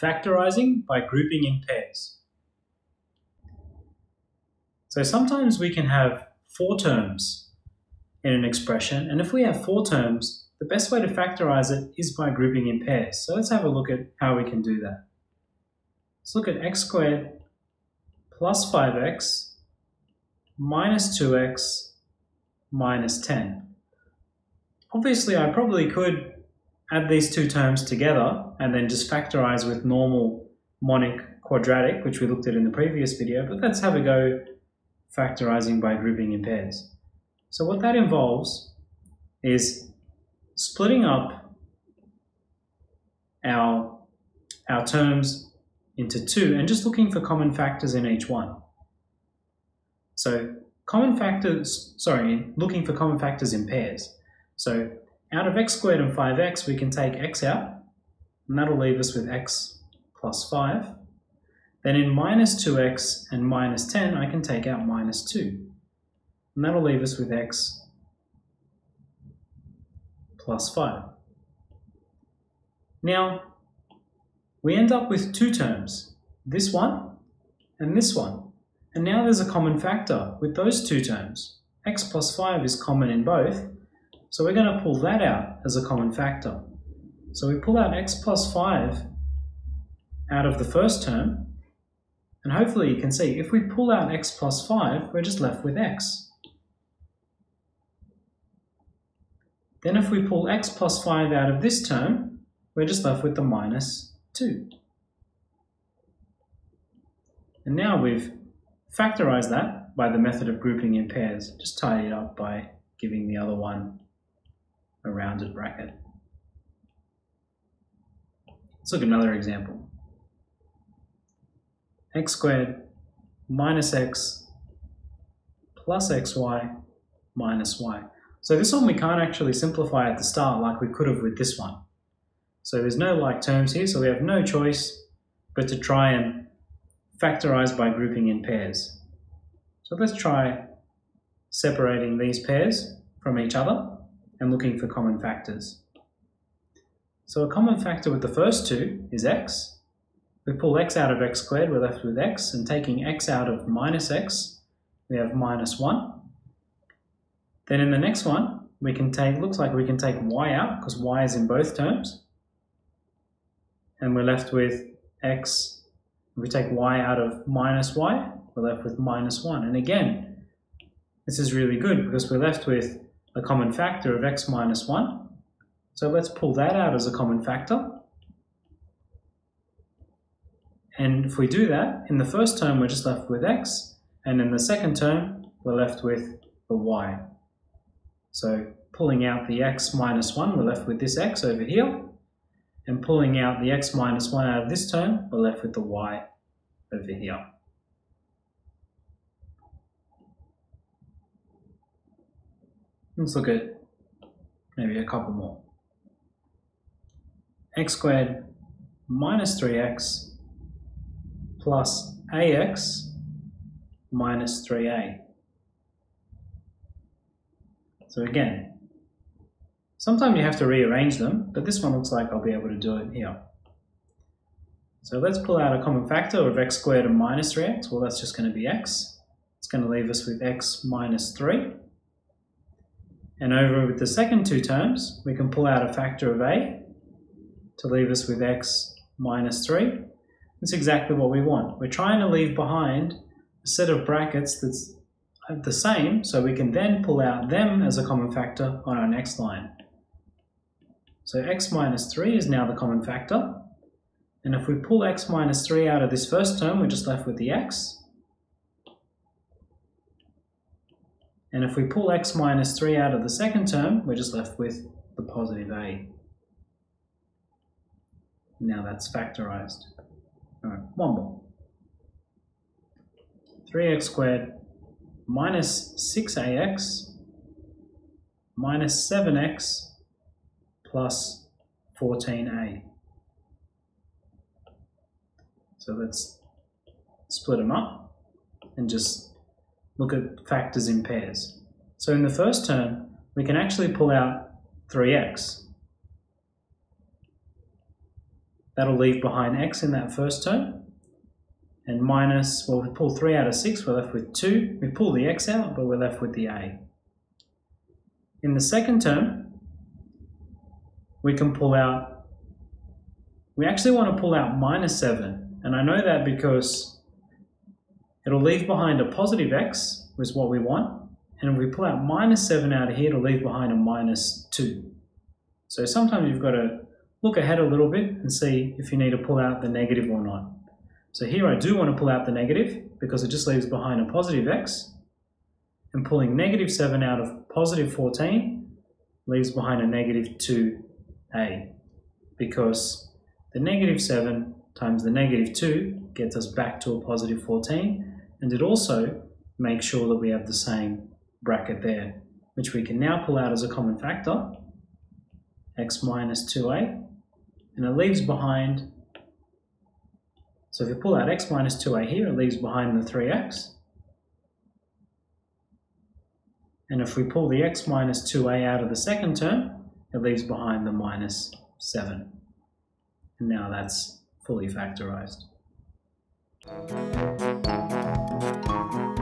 factorizing by grouping in pairs. So sometimes we can have four terms in an expression, and if we have four terms, the best way to factorize it is by grouping in pairs. So let's have a look at how we can do that. Let's look at x squared plus 5x minus 2x minus 10. Obviously, I probably could add these two terms together and then just factorize with normal monic quadratic, which we looked at in the previous video, but let's have a go factorizing by grouping in pairs. So what that involves is splitting up our, our terms into two and just looking for common factors in each one. So common factors, sorry, looking for common factors in pairs. So out of x squared and 5x, we can take x out, and that'll leave us with x plus 5. Then in minus 2x and minus 10, I can take out minus 2. And that'll leave us with x plus 5. Now, we end up with two terms, this one and this one. And now there's a common factor with those two terms. x plus 5 is common in both, so we're going to pull that out as a common factor. So we pull out x plus 5 out of the first term, and hopefully you can see if we pull out x plus 5, we're just left with x. Then if we pull x plus 5 out of this term, we're just left with the minus 2. And now we've factorized that by the method of grouping in pairs, just tidy it up by giving the other one a rounded bracket. Let's look at another example. x squared minus x plus xy minus y. So this one we can't actually simplify at the start like we could have with this one. So there's no like terms here, so we have no choice but to try and factorize by grouping in pairs. So let's try separating these pairs from each other and looking for common factors. So a common factor with the first two is x. We pull x out of x squared, we're left with x, and taking x out of minus x, we have minus 1. Then in the next one, we can take, looks like we can take y out, because y is in both terms. And we're left with x, we take y out of minus y, we're left with minus 1. And again, this is really good, because we're left with a common factor of x minus 1. So let's pull that out as a common factor. And if we do that, in the first term we're just left with x, and in the second term we're left with the y. So pulling out the x minus 1, we're left with this x over here, and pulling out the x minus 1 out of this term, we're left with the y over here. Let's look at maybe a couple more. x squared minus 3x plus ax minus 3a. So again, sometimes you have to rearrange them, but this one looks like I'll be able to do it here. So let's pull out a common factor of x squared and minus 3x. Well, that's just going to be x. It's going to leave us with x minus 3. And over with the second two terms, we can pull out a factor of a to leave us with x minus 3. That's exactly what we want. We're trying to leave behind a set of brackets that's the same, so we can then pull out them as a common factor on our next line. So x minus 3 is now the common factor. And if we pull x minus 3 out of this first term, we're just left with the x. And if we pull x minus 3 out of the second term, we're just left with the positive a. Now that's factorized. All right, one more. 3x squared minus 6ax minus 7x plus 14a. So let's split them up and just look at factors in pairs. So in the first term, we can actually pull out 3x. that'll leave behind x in that first term. And minus, well, we pull 3 out of 6, we're left with 2. We pull the x out, but we're left with the a. In the second term, we can pull out, we actually want to pull out minus 7. And I know that because it'll leave behind a positive x, which is what we want. And if we pull out minus 7 out of here, it'll leave behind a minus 2. So sometimes you've got to look ahead a little bit and see if you need to pull out the negative or not. So here I do want to pull out the negative because it just leaves behind a positive x. And pulling negative 7 out of positive 14 leaves behind a negative 2a because the negative 7 times the negative 2 gets us back to a positive 14 and it also makes sure that we have the same bracket there which we can now pull out as a common factor x minus 2a and it leaves behind so if we pull out x minus 2a here, it leaves behind the 3x. And if we pull the x minus 2a out of the second term, it leaves behind the minus 7. And now that's fully factorized. Thank you.